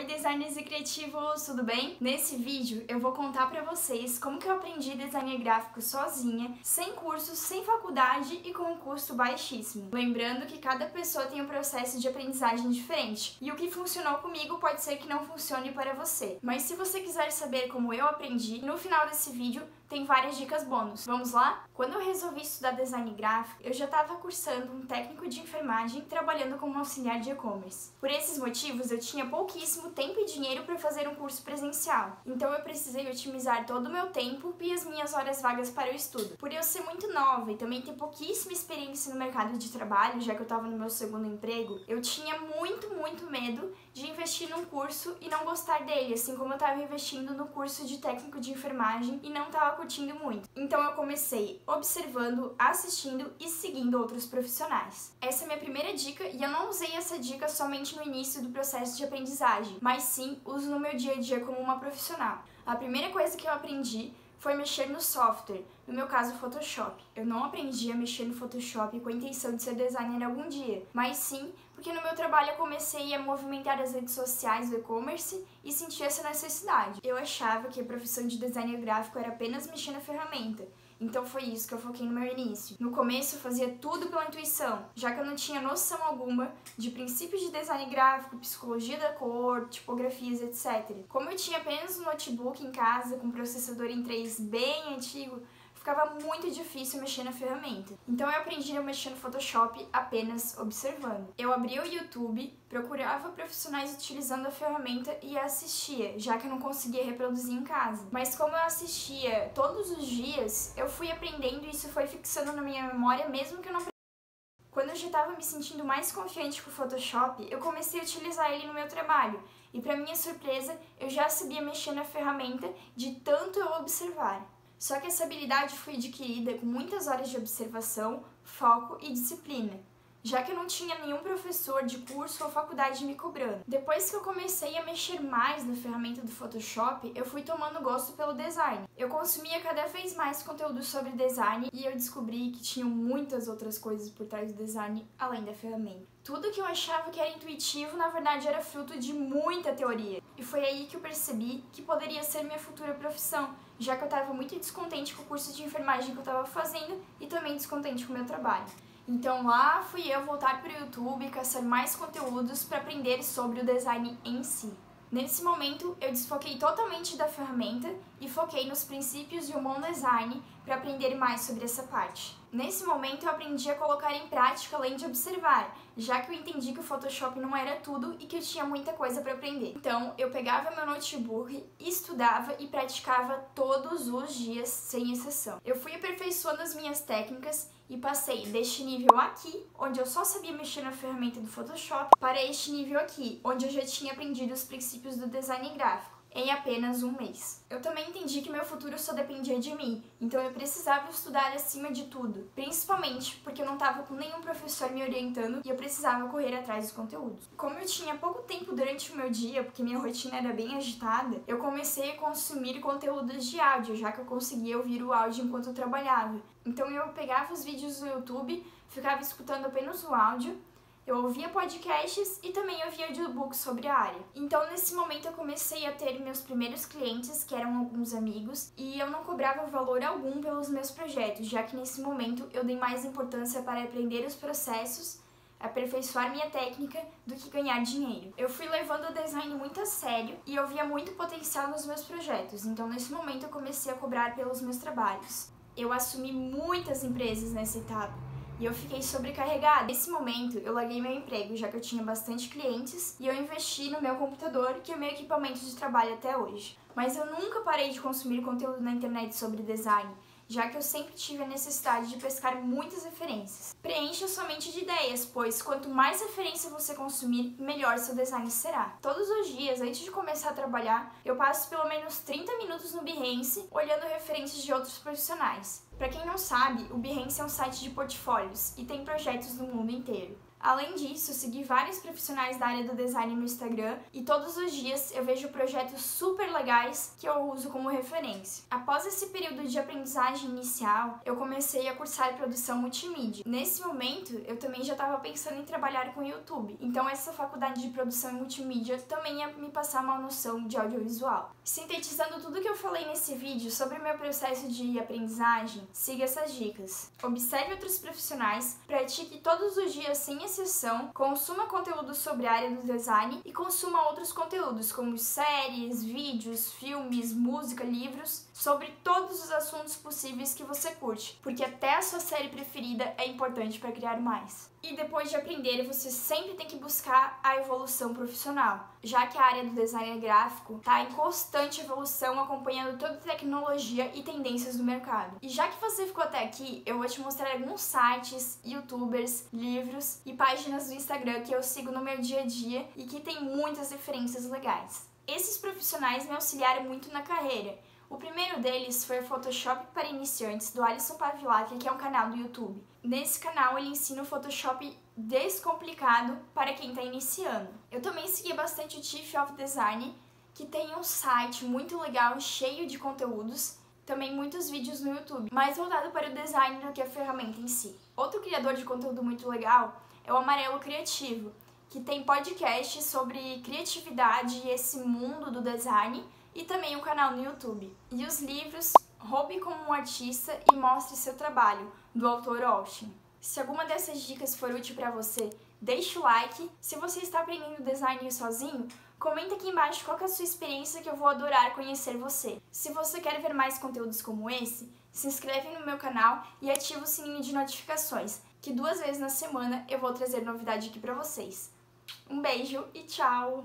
Oi designers e criativos, tudo bem? Nesse vídeo eu vou contar pra vocês como que eu aprendi design gráfico sozinha, sem curso, sem faculdade e com um custo baixíssimo. Lembrando que cada pessoa tem um processo de aprendizagem diferente e o que funcionou comigo pode ser que não funcione para você. Mas se você quiser saber como eu aprendi, no final desse vídeo tem várias dicas bônus. Vamos lá? Quando eu resolvi estudar design gráfico, eu já estava cursando um técnico de enfermagem trabalhando como auxiliar de e-commerce. Por esses motivos, eu tinha pouquíssimo tempo e dinheiro para fazer um curso presencial. Então eu precisei otimizar todo o meu tempo e as minhas horas vagas para o estudo. Por eu ser muito nova e também ter pouquíssima experiência no mercado de trabalho, já que eu estava no meu segundo emprego, eu tinha muito, muito medo de investir num curso e não gostar dele, assim como eu estava investindo no curso de técnico de enfermagem e não estava curtindo muito. Então eu comecei observando, assistindo e seguindo outros profissionais. Essa é a minha primeira dica e eu não usei essa dica somente no início do processo de aprendizagem, mas sim uso no meu dia a dia como uma profissional. A primeira coisa que eu aprendi foi mexer no software, no meu caso Photoshop. Eu não aprendi a mexer no Photoshop com a intenção de ser designer algum dia, mas sim porque no meu trabalho eu comecei a movimentar as redes sociais do e-commerce e senti essa necessidade. Eu achava que a profissão de designer gráfico era apenas mexer na ferramenta, então foi isso que eu foquei no meu início. No começo eu fazia tudo pela intuição, já que eu não tinha noção alguma de princípios de design gráfico, psicologia da cor, tipografias, etc. Como eu tinha apenas um notebook em casa com processador em 3 bem antigo, ficava muito difícil mexer na ferramenta. Então eu aprendi a mexer no Photoshop apenas observando. Eu abria o YouTube, procurava profissionais utilizando a ferramenta e assistia, já que eu não conseguia reproduzir em casa. Mas como eu assistia todos os dias, eu fui aprendendo e isso foi fixando na minha memória mesmo que eu não quando eu já estava me sentindo mais confiante com o Photoshop, eu comecei a utilizar ele no meu trabalho. E para minha surpresa, eu já sabia mexer na ferramenta de tanto eu observar. Só que essa habilidade foi adquirida com muitas horas de observação, foco e disciplina, já que eu não tinha nenhum professor de curso ou faculdade me cobrando. Depois que eu comecei a mexer mais na ferramenta do Photoshop, eu fui tomando gosto pelo design. Eu consumia cada vez mais conteúdo sobre design e eu descobri que tinham muitas outras coisas por trás do design além da ferramenta. Tudo que eu achava que era intuitivo, na verdade, era fruto de muita teoria. E foi aí que eu percebi que poderia ser minha futura profissão, já que eu estava muito descontente com o curso de enfermagem que eu estava fazendo e também descontente com o meu trabalho. Então lá fui eu voltar para o YouTube e caçar mais conteúdos para aprender sobre o design em si. Nesse momento, eu desfoquei totalmente da ferramenta e foquei nos princípios de um bom design para aprender mais sobre essa parte. Nesse momento, eu aprendi a colocar em prática além de observar, já que eu entendi que o Photoshop não era tudo e que eu tinha muita coisa para aprender. Então, eu pegava meu notebook, estudava e praticava todos os dias, sem exceção. Eu fui aperfeiçoando as minhas técnicas e passei deste nível aqui, onde eu só sabia mexer na ferramenta do Photoshop, para este nível aqui, onde eu já tinha aprendido os princípios do design gráfico em apenas um mês. Eu também entendi que meu futuro só dependia de mim, então eu precisava estudar acima de tudo, principalmente porque eu não estava com nenhum professor me orientando e eu precisava correr atrás dos conteúdos. Como eu tinha pouco tempo durante o meu dia, porque minha rotina era bem agitada, eu comecei a consumir conteúdos de áudio, já que eu conseguia ouvir o áudio enquanto eu trabalhava. Então eu pegava os vídeos do YouTube, ficava escutando apenas o áudio eu ouvia podcasts e também ouvia audiobooks sobre a área. Então, nesse momento, eu comecei a ter meus primeiros clientes, que eram alguns amigos, e eu não cobrava valor algum pelos meus projetos, já que nesse momento eu dei mais importância para aprender os processos aperfeiçoar minha técnica do que ganhar dinheiro. Eu fui levando o design muito a sério e eu via muito potencial nos meus projetos, então nesse momento eu comecei a cobrar pelos meus trabalhos. Eu assumi muitas empresas nessa etapa e eu fiquei sobrecarregada. Nesse momento, eu larguei meu emprego, já que eu tinha bastante clientes, e eu investi no meu computador, que é meu equipamento de trabalho até hoje. Mas eu nunca parei de consumir conteúdo na internet sobre design já que eu sempre tive a necessidade de pescar muitas referências. Preencha somente de ideias, pois quanto mais referência você consumir, melhor seu design será. Todos os dias, antes de começar a trabalhar, eu passo pelo menos 30 minutos no Behance olhando referências de outros profissionais. Para quem não sabe, o Behance é um site de portfólios e tem projetos no mundo inteiro. Além disso, segui vários profissionais da área do design no Instagram e todos os dias eu vejo projetos super legais que eu uso como referência. Após esse período de aprendizagem inicial, eu comecei a cursar produção multimídia. Nesse momento, eu também já estava pensando em trabalhar com YouTube, então essa faculdade de produção multimídia também ia me passar uma noção de audiovisual. Sintetizando tudo que eu falei nesse vídeo sobre o meu processo de aprendizagem, siga essas dicas. Observe outros profissionais, pratique todos os dias sem exceção, consuma conteúdo sobre a área do design e consuma outros conteúdos como séries, vídeos, filmes, música, livros, sobre todos os assuntos possíveis que você curte, porque até a sua série preferida é importante para criar mais. E depois de aprender, você sempre tem que buscar a evolução profissional, já que a área do design gráfico está em constante evolução, acompanhando toda a tecnologia e tendências do mercado. E já que você ficou até aqui, eu vou te mostrar alguns sites, youtubers, livros e páginas do Instagram que eu sigo no meu dia a dia e que tem muitas referências legais. Esses profissionais me auxiliaram muito na carreira. O primeiro deles foi Photoshop para Iniciantes, do Alisson Pavilac, que é um canal do YouTube. Nesse canal ele ensina o Photoshop descomplicado para quem está iniciando. Eu também segui bastante o Chief of Design, que tem um site muito legal, cheio de conteúdos, também muitos vídeos no YouTube, mais voltado para o design do que a ferramenta em si. Outro criador de conteúdo muito legal é o Amarelo Criativo, que tem podcast sobre criatividade e esse mundo do design e também um canal no YouTube. E os livros Roube como um artista e mostre seu trabalho, do autor Austin. Se alguma dessas dicas for útil para você, deixe o like. Se você está aprendendo design sozinho, comenta aqui embaixo qual é a sua experiência que eu vou adorar conhecer você. Se você quer ver mais conteúdos como esse, se inscreve no meu canal e ativa o sininho de notificações, que duas vezes na semana eu vou trazer novidade aqui para vocês. Um beijo e tchau!